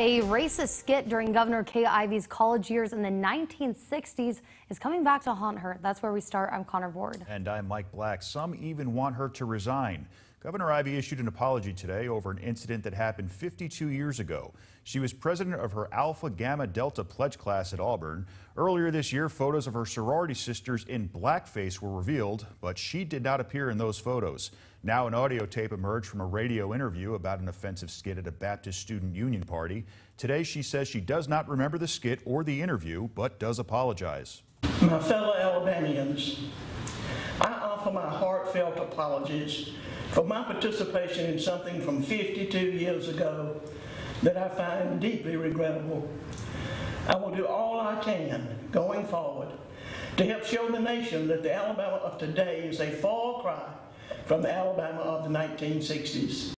A racist skit during Governor Kay Ivey's college years in the 1960s is coming back to haunt her. That's where we start. I'm Connor Ward. And I'm Mike Black. Some even want her to resign. Governor Ivey issued an apology today over an incident that happened 52 years ago. She was president of her Alpha Gamma Delta pledge class at Auburn. Earlier this year, photos of her sorority sisters in blackface were revealed, but she did not appear in those photos. Now, an audio tape emerged from a radio interview about an offensive skit at a Baptist Student Union party. Today, she says she does not remember the skit or the interview, but does apologize. My fellow Alabamians, I offer my heartfelt apologies for my participation in something from 52 years ago that I find deeply regrettable. I will do all I can going forward to help show the nation that the Alabama of today is a far cry from the Alabama of the 1960s.